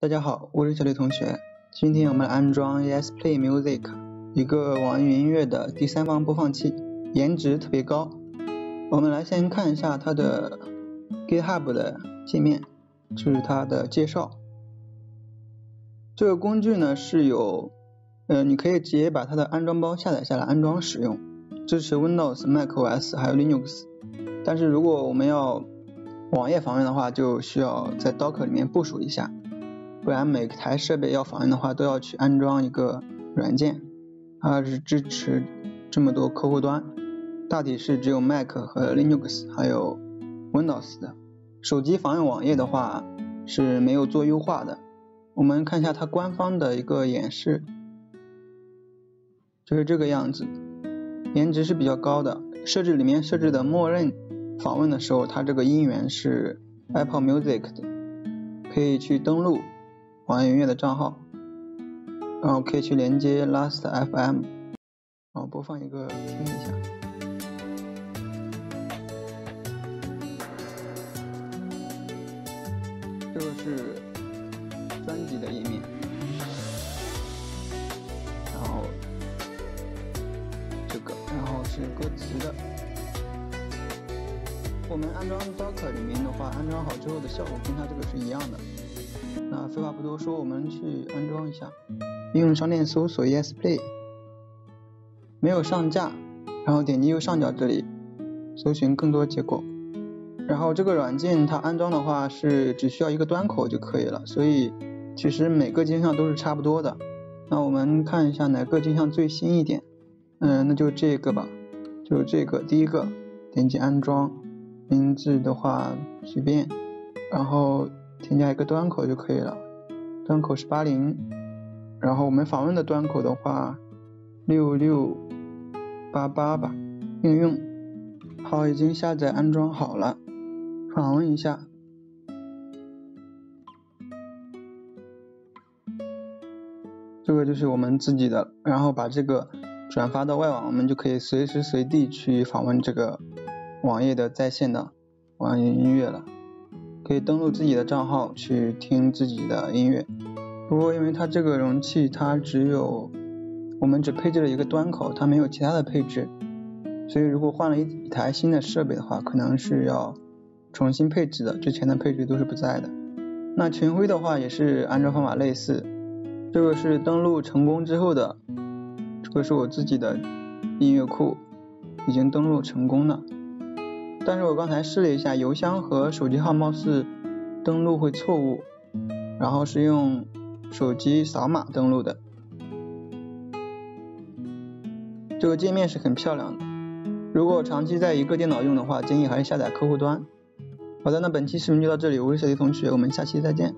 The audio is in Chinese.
大家好，我是小李同学。今天我们来安装 ESPlay Music，一个网易云音乐的第三方播放器，颜值特别高。我们来先看一下它的 GitHub 的界面，这是它的介绍。这个工具呢是有，呃，你可以直接把它的安装包下载下来安装使用，支持 Windows、macOS 还有 Linux。但是如果我们要网页访问的话，就需要在 Docker 里面部署一下，不然每台设备要访问的话，都要去安装一个软件，它是支持这么多客户端。大体是只有 Mac 和 Linux 还有 Windows 的。手机访问网页的话是没有做优化的。我们看一下它官方的一个演示，就是这个样子，颜值是比较高的。设置里面设置的默认访问的时候，它这个音源是 Apple Music 的，可以去登录网易云音乐的账号，然后可以去连接 Last FM，然后播放一个听一下。这个是专辑的页面，然后这个，然后是歌词的。我们安装 Docker 里面的话，安装好之后的效果跟它这个是一样的。那废话不多说，我们去安装一下。应用商店搜索 ESPlay，没有上架，然后点击右上角这里，搜寻更多结果。然后这个软件它安装的话是只需要一个端口就可以了，所以其实每个镜像都是差不多的。那我们看一下哪个镜像最新一点，嗯，那就这个吧，就这个第一个，点击安装，名字的话随便，然后添加一个端口就可以了，端口是八零，然后我们访问的端口的话六六八八吧，应用好，已经下载安装好了。访问一下，这个就是我们自己的，然后把这个转发到外网，我们就可以随时随地去访问这个网页的在线的网易音乐了。可以登录自己的账号去听自己的音乐。不过因为它这个容器它只有我们只配置了一个端口，它没有其他的配置，所以如果换了一台新的设备的话，可能是要。重新配置的，之前的配置都是不在的。那群晖的话也是安装方法类似，这个是登录成功之后的，这个是我自己的音乐库，已经登录成功了。但是我刚才试了一下，邮箱和手机号貌似登录会错误，然后是用手机扫码登录的。这个界面是很漂亮的，如果长期在一个电脑用的话，建议还是下载客户端。好的，那本期视频就到这里，我是小迪同学，我们下期再见。